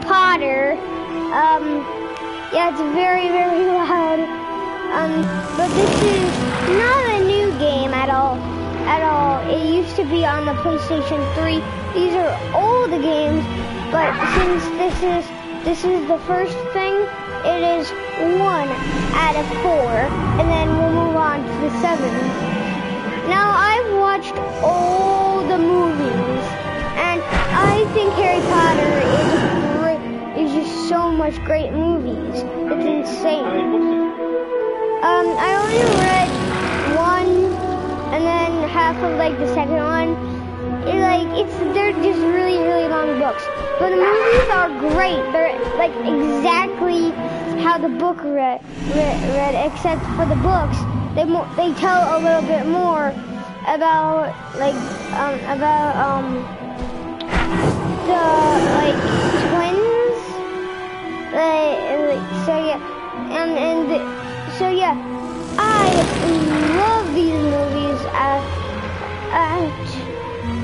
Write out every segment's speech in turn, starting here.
Potter. Um, yeah, it's very, very loud. Um, but this is not a new game at all. At all. It used to be on the PlayStation 3. These are old games, but since this is this is the first thing, it is one out of four, and then we'll move on to the seven. Now I've watched all the movies, and I much great movies. It's insane. Um, I only read one, and then half of like the second one. It, like it's they're just really really long books, but the movies are great. They're like exactly how the book read, read, read except for the books. They mo- they tell a little bit more about like um about um the like. So yeah, and and so yeah, I love these movies. At, at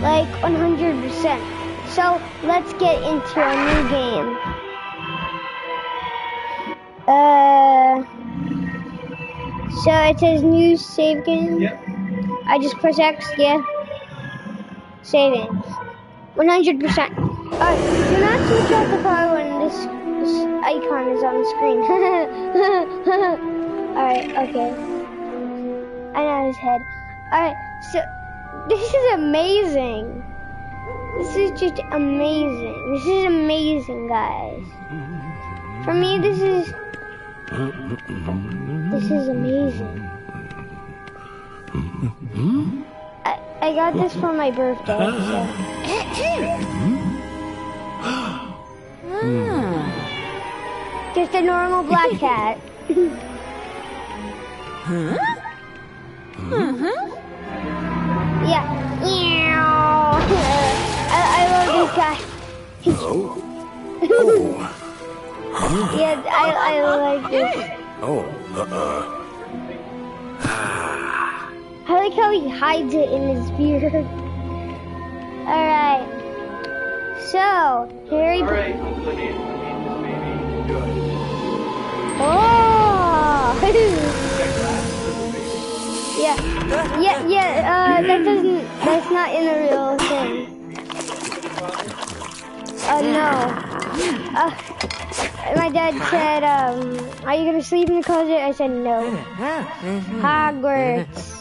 like 100%. So let's get into a new game. Uh, so it says new save game. Yep. I just press X, yeah. Saving. 100%. Alright, do not switch the power when this, this icon is on the screen. Alright, okay. I know his head. Alright, so this is amazing. This is just amazing. This is amazing, guys. For me, this is this is amazing. I, I got this for my birthday. So. Hmm. Just a normal black cat. Huh? Mhm. Yeah. I, I love this guy. Oh. Yeah, I, I like this. Oh. Uh-uh. I like how he hides it in his beard. Alright. So, Harry... All right, Oh! yeah. Yeah, yeah, uh, that doesn't... That's not in the real thing. Uh, no. Uh, my dad said, um, are you gonna sleep in the closet? I said no. Hogwarts.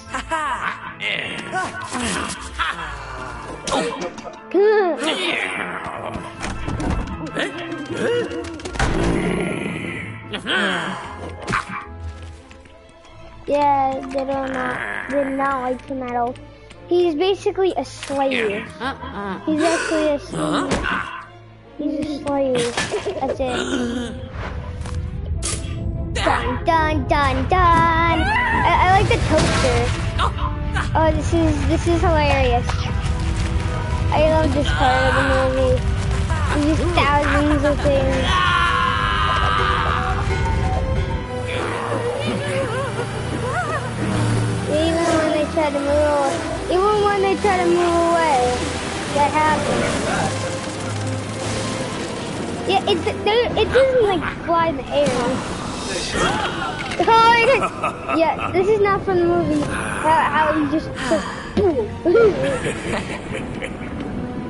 yeah, they don't do not like him at all. He's basically a slave. He's actually a slave. He's a slave. That's it. Dun dun dun dun. I, I like the toaster. Oh, this is this is hilarious. I love this part of the movie. Just thousands of things. Try to move, even when they try to move away, that happens. Yeah, it there, it doesn't like fly in the air. Oh, yeah, this is not from the movie. How, how you just, just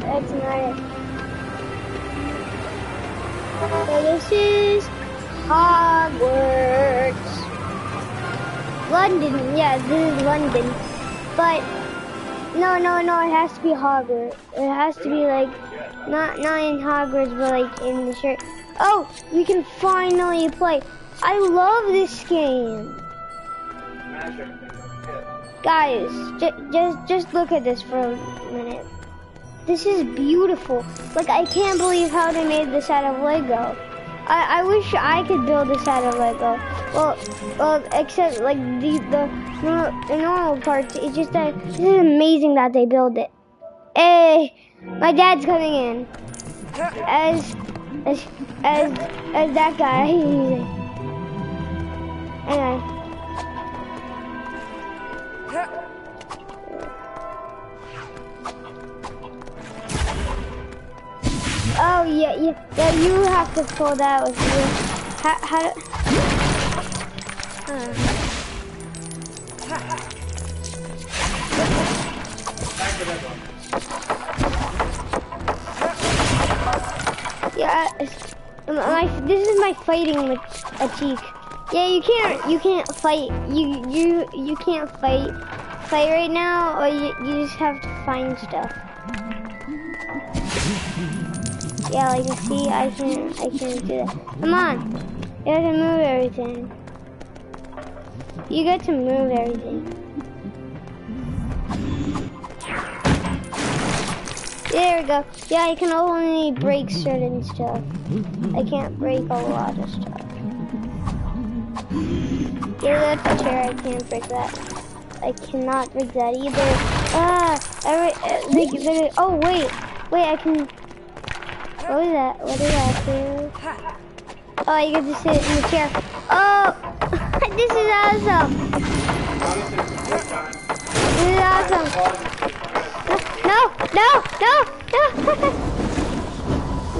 That's not it. So this is Hogwarts. London, yeah, this is London. But no, no, no, it has to be Hogwarts. It has to be like not not in Hogwarts, but like in the shirt. Oh, we can finally play. I love this game. Guys, ju- just just look at this for a minute. This is beautiful. Like I can't believe how they made this out of Lego. I, I wish I could build this out of Lego. Well, well, except like the the, the normal parts. It's just that this is amazing that they build it. Hey, my dad's coming in as as as as that guy. Anyway. Yeah, yeah, yeah. You have to pull that with you. How, how do? Yeah, my this is my fighting with a cheek. Yeah, you can't you can't fight you you you can't fight fight right now, or you you just have to find stuff. Yeah, like you see, I can I can do that. Come on, you have to move everything. You get to move everything. There we go. Yeah, I can only break certain stuff. I can't break a lot of stuff. Yeah, that's a chair. I can't break that. I cannot break that either. Ah, every, uh, they, they, oh wait, wait, I can. What is that? What is that do? Oh, you get to sit in the chair. Oh, this is awesome. This is awesome. No, no, no, no.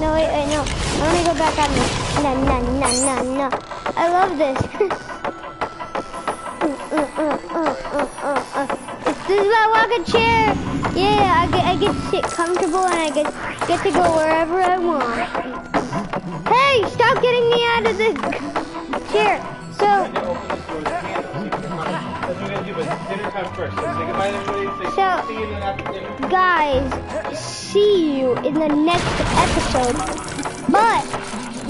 no, wait, wait, no. I want to go back on this. No, no, no, no, no. I love this. Uh, uh, uh. This is my walking chair. Yeah, I get, I get comfortable and I get, get to go wherever I want. Hey, stop getting me out of the chair. So. So guys, see you in the next episode. But,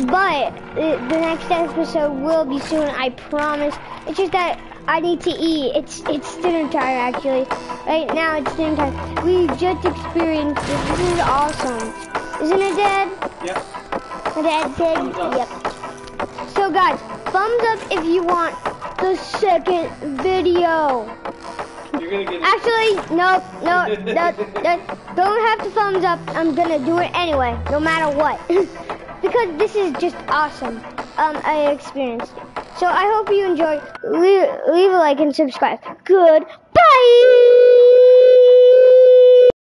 but the next episode will be soon. I promise. It's just that I need to eat. It's it's dinner time actually. Right now it's dinner time. We just experienced this. This is awesome, isn't it, Dad? Yep. My dad said, yep. So guys, thumbs up if you want the second video. You're gonna get Actually, no, no, no, no, don't have to thumbs up. I'm gonna do it anyway, no matter what. because this is just awesome. Um, I experienced it. So I hope you enjoy. Leave, leave a like and subscribe. Goodbye.